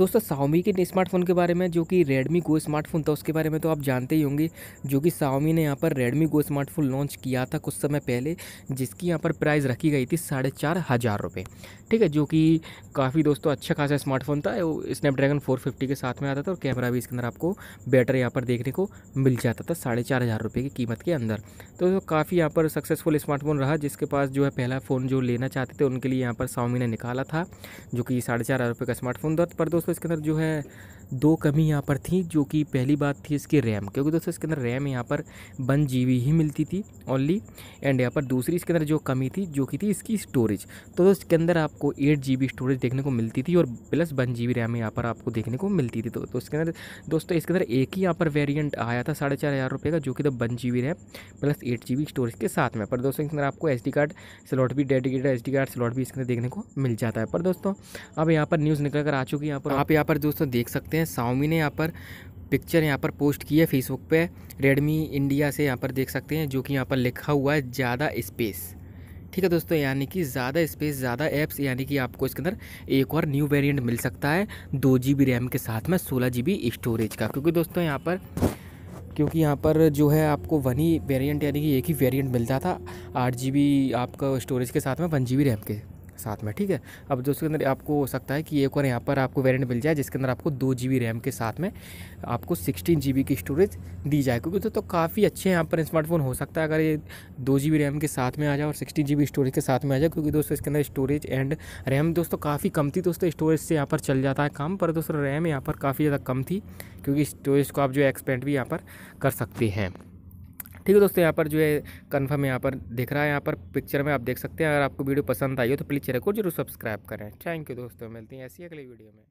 दोस्तों साउमी के स्मार्टफ़ोन के बारे में, जो कि रेडमी गो स्मार्टफ़ोन था, उसके बारे में तो आप जानते ही होंगे, जो कि साउमी ने यहाँ पर रेडमी गो स्मार्टफ़ोन लॉन्च किया था कुछ समय पहले, जिसकी यहाँ पर प्राइस रखी गई थी साढ़े चार हज़ार रुपये ठीक है, जो कि काफ़ी दोस्तों अच्छा खासा स्मार्टफ़ोन था स्नैपड्रैगन फोर फिफ्टी के साथ में आता था और कैमरा भी इसके अंदर आपको बेटर यहाँ पर देखने को मिल जाता था, साढ़े चार हज़ार रुपये की कीमत के अंदर। तो काफ़ी यहाँ पर सक्सेसफुल स्मार्टफ़ोन रहा, जिसके पास जो है पहला फ़ोन जो लेना चाहते थे, उनके लिए यहाँ पर साउमी ने निकाला था, जो कि साढ़े चार हज़ार रुपये का स्मार्टफ़ोन था। पर दोस्तों इसके अंदर जो है दो कमी यहाँ पर थी जो कि पहली बात थी इसकी रैम क्योंकि दोस्तों इसके अंदर रैम यहाँ पर वन जी ही मिलती थी ओनली एंड यहाँ पर दूसरी इसके अंदर जो कमी थी जो कि थी इसकी स्टोरेज तो दोस्तों इसके अंदर आपको एट जी स्टोरेज देखने को मिलती थी और प्लस वन जी रैम यहाँ पर आपको देखने को मिलती थी। तो, तो इसके अंदर दोस्तों इसके अंदर एक ही यहाँ पर वेरियंट आया था साढ़े चार हज़ार रुपये का जो कि था one G RAM plus eight G storage के साथ में। पर दोस्तों इसके अंदर आपको एसडी कार्ड स्लॉट भी डेडिकेटेड एसडी कार्ड स्लॉट भी इसके अंदर देखने को मिल जाता है। पर दोस्तों अब यहाँ पर न्यूज़ निकल कर आ चुकी है यहाँ पर आप यहाँ पर दोस्तों देख सकते हैं साउमी ने यहाँ पर पिक्चर यहाँ पर पोस्ट की है फेसबुक पे रेडमी इंडिया से यहाँ पर देख सकते हैं, जो कि यहाँ पर लिखा हुआ है, ज़्यादा स्पेस ठीक है दोस्तों, यानी कि ज़्यादा स्पेस ज़्यादा ऐप्स यानी कि आपको इसके अंदर एक और न्यू वेरिएंट मिल सकता है, दो जी बी रैम के साथ में, सोलह जी बी स्टोरेज का। क्योंकि दोस्तों यहाँ पर, क्योंकि यहाँ पर जो है आपको वन ही वेरिएंट यानी कि एक ही वेरिएंट मिलता था, आठ जी बी आपका स्टोरेज के साथ में, वन जी बी रैम के। साथ में ठीक है? अब दोस्तों के अंदर आपको हो सकता है कि एक और यहाँ पर आपको वेरिएंट मिल जाए जिसके अंदर आपको दो जी रैम के साथ में आपको सिक्सटीन जी की स्टोरेज दी जाए। क्योंकि तो, तो काफ़ी अच्छे यहाँ पर स्मार्टफ़ोन हो सकता है अगर ये दो जी रैम के साथ में आ जाए और सिक्सटीन जी स्टोरेज के साथ में आ जाए क्योंकि दोस्तों इसके अंदर स्टोरेज एंड रैम दोस्तों काफ़ी कम थी। दोस्तों स्टोरेज से यहाँ पर चल जाता है काम पर दोस्तों रैम यहाँ पर काफ़ी ज़्यादा कम थी क्योंकि स्टोरेज को आप जो एक्सपेंड भी यहाँ पर कर सकते हैं। ठीक है दोस्तों, यहाँ पर जो है कन्फर्म यहाँ पर दिख रहा है। यहाँ पर पिक्चर में आप देख सकते हैं, अगर आपको वीडियो पसंद आई हो तो प्लीज़ चैनल को ज़रूर सब्सक्राइब करें। थैंक यू दोस्तों, मिलती हैं ऐसी अगली वीडियो में।